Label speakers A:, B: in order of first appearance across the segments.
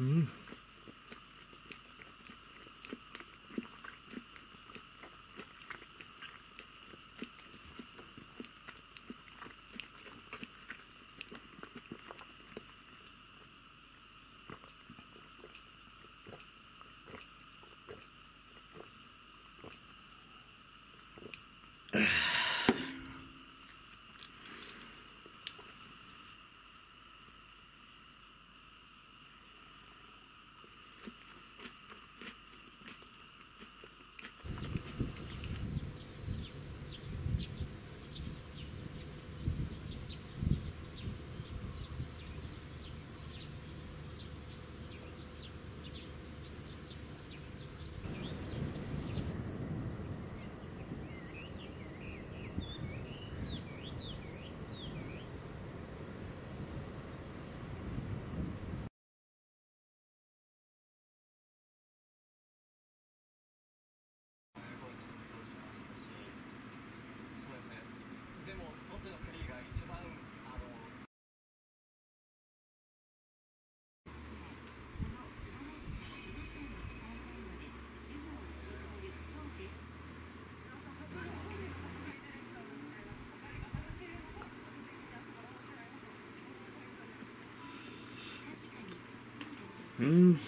A: う
B: う
C: ん。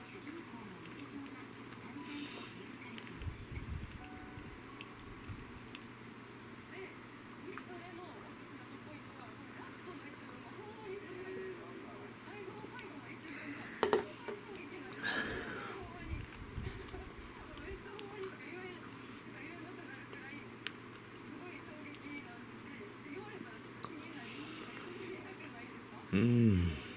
C: 主人公の日常が淡々と描かれていました
A: うん。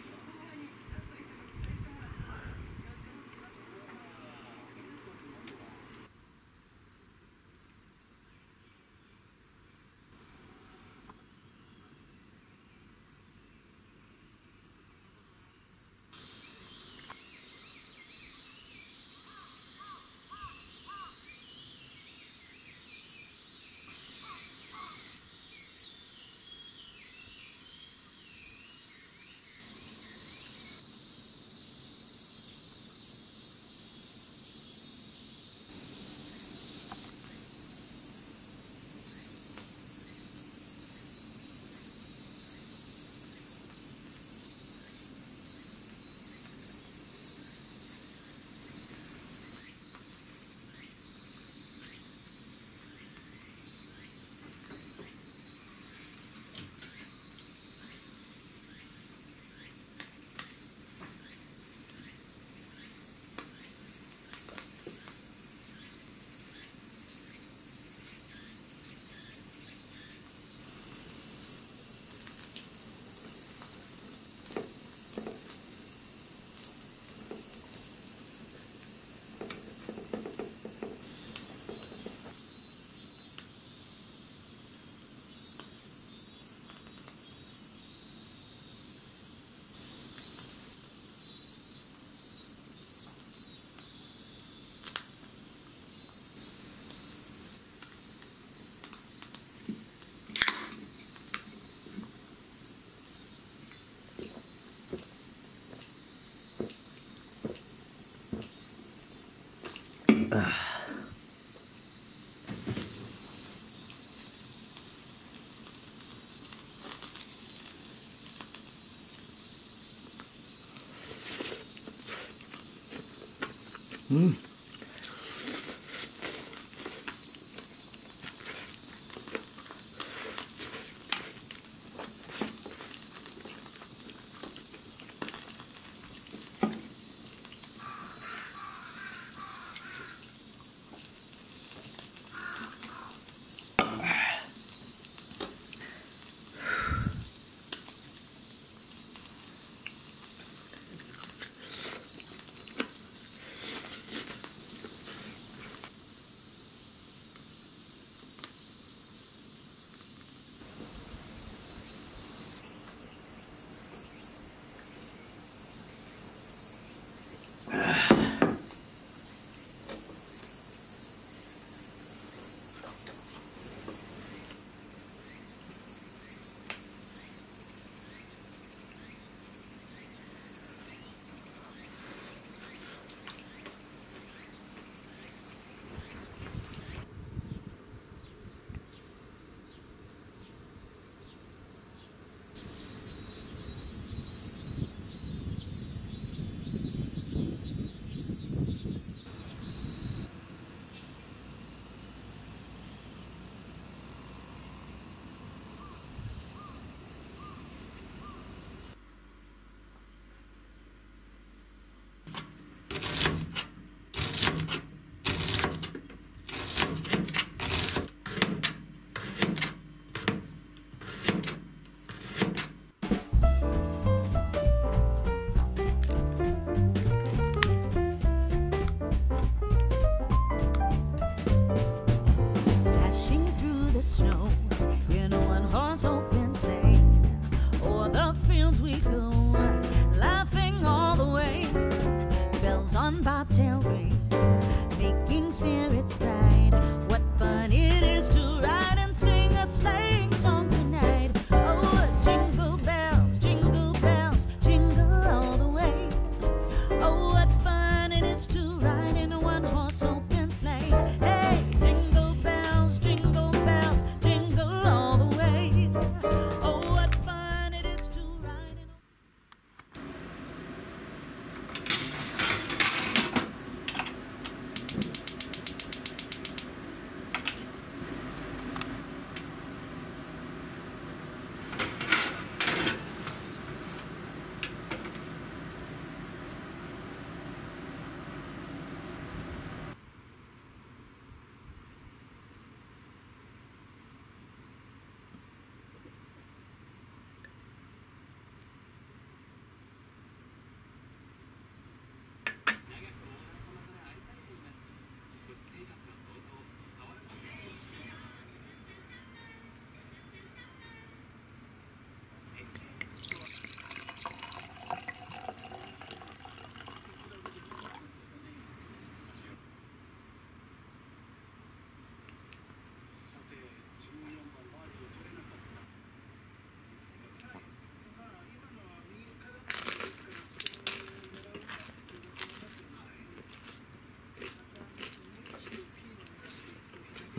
D: 嗯。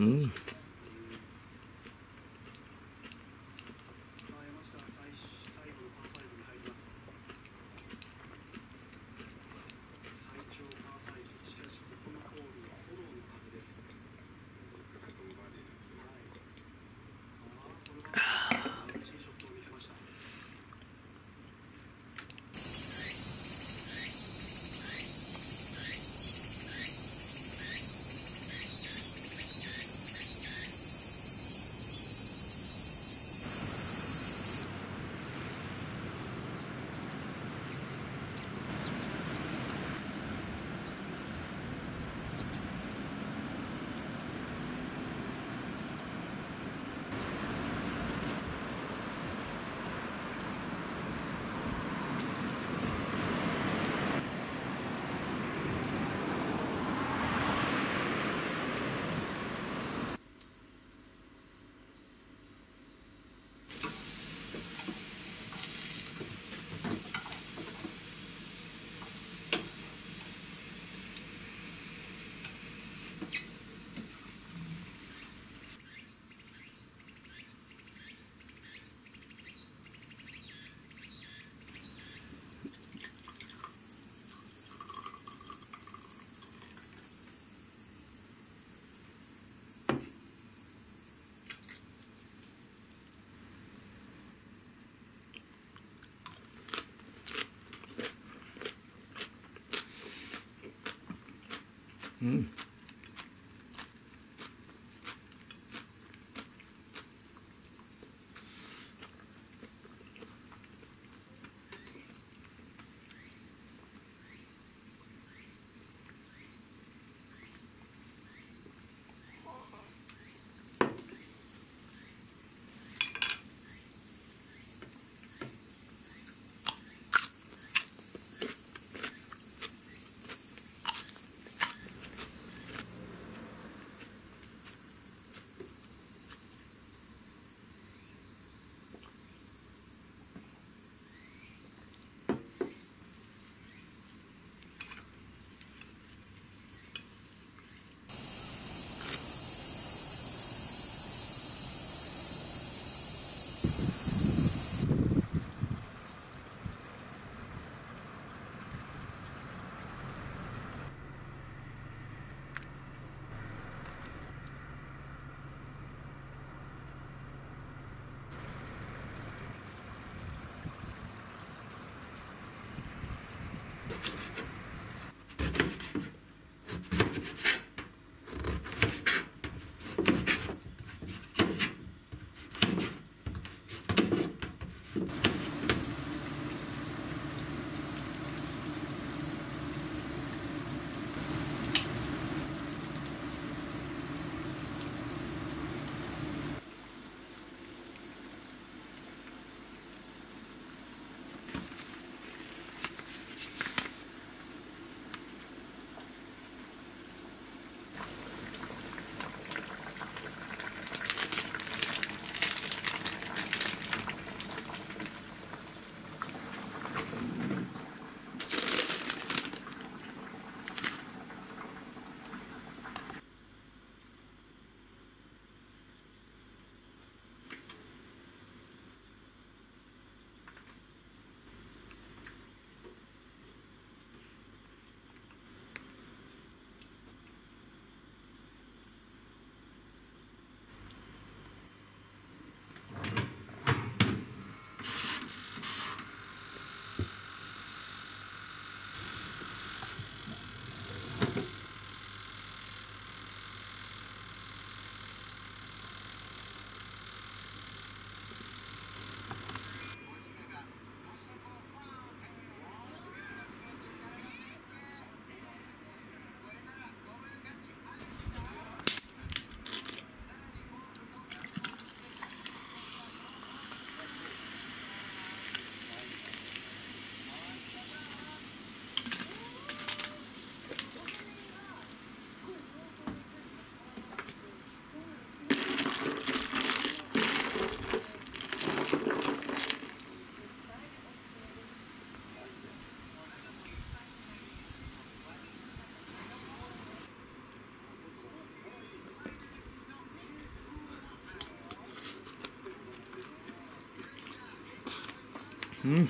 D: んうん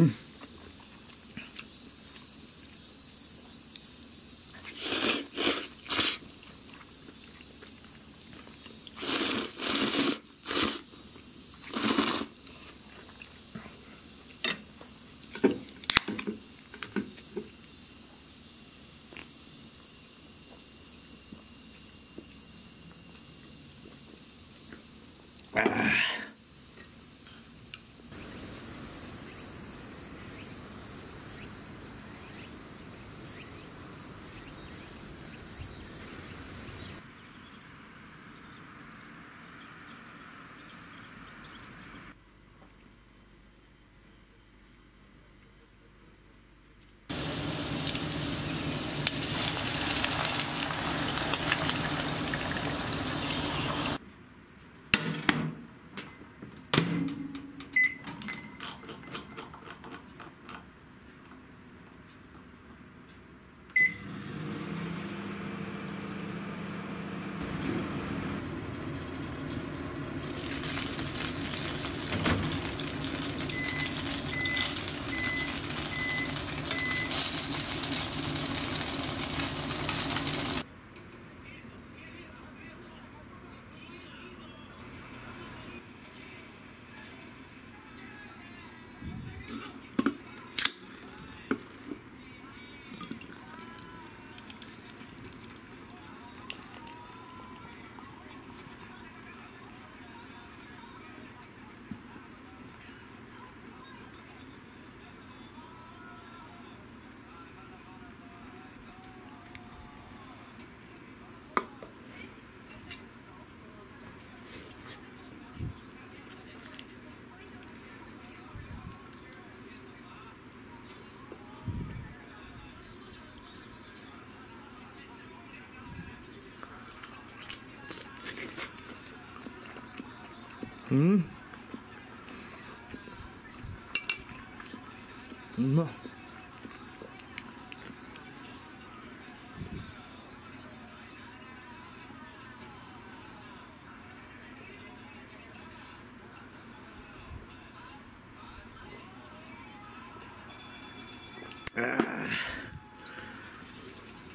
D: ううん。
C: うまっ。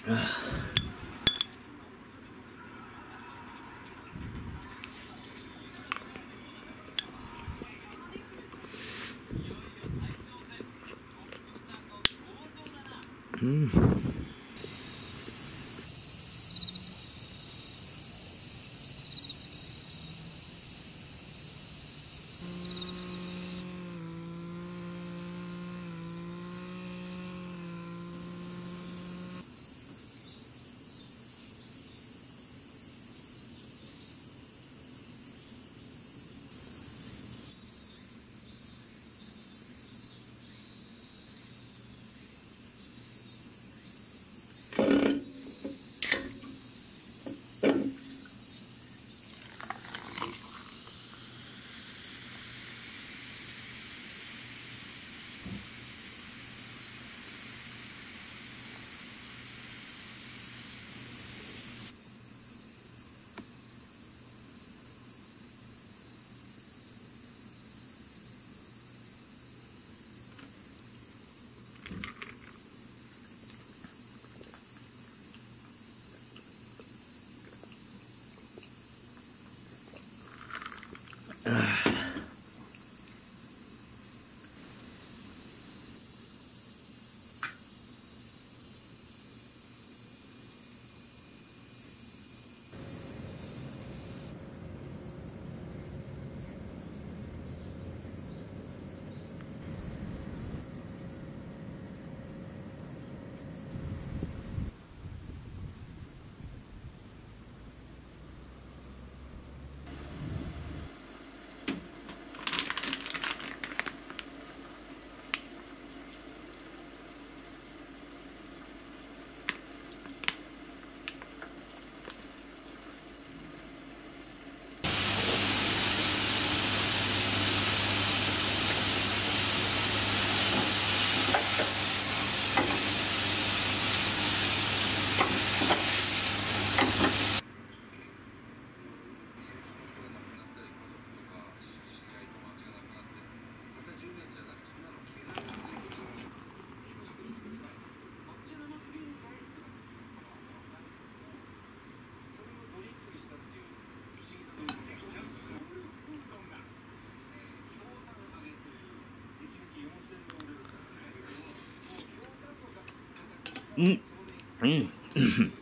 C: ああ
E: Mm. う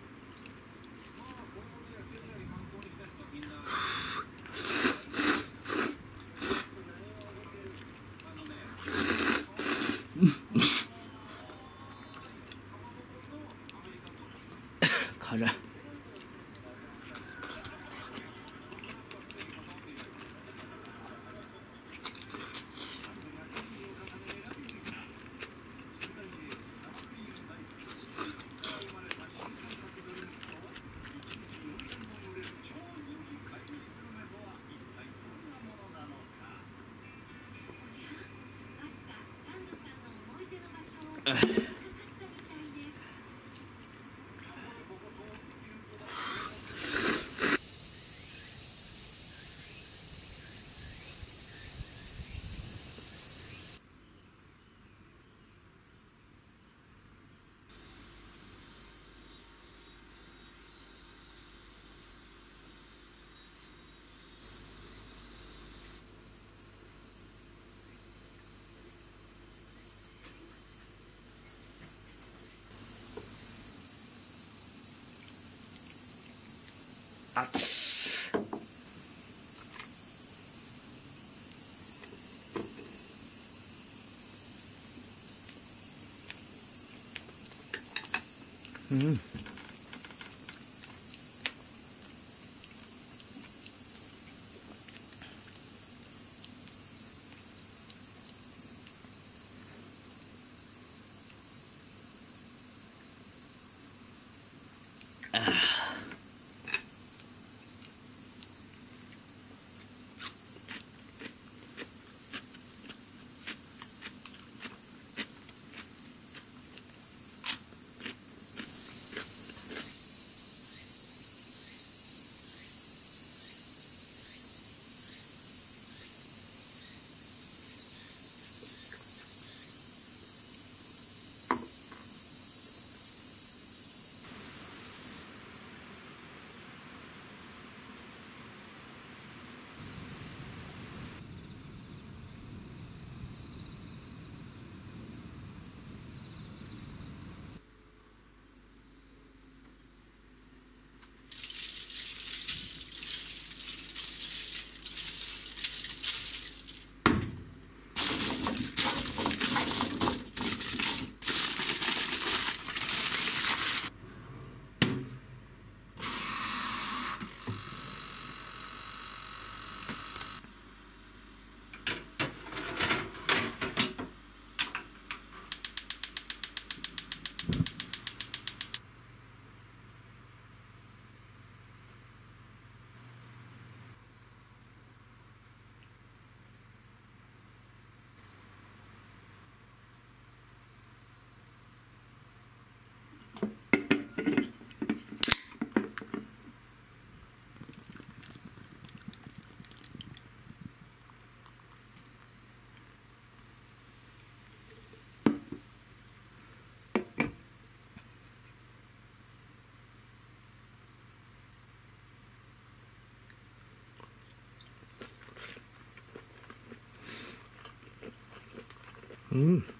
C: Yeah. あっ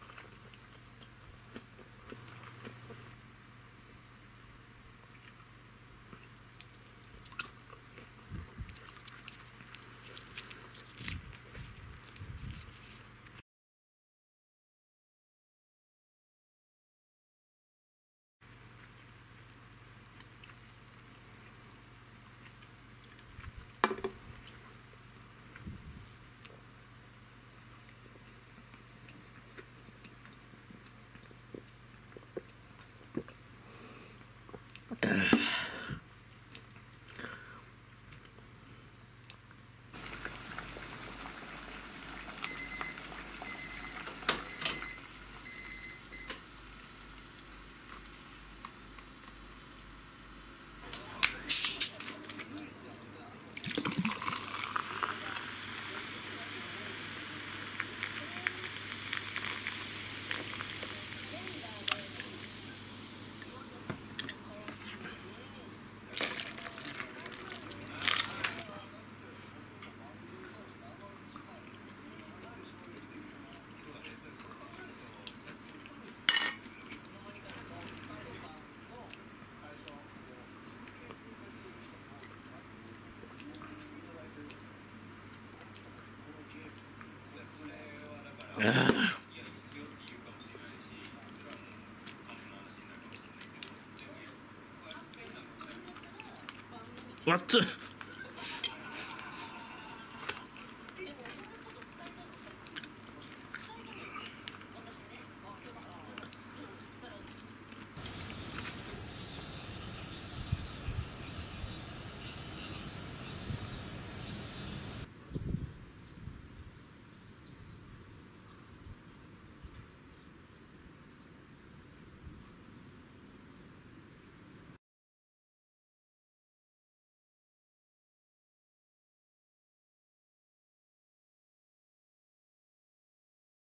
C: わっつ。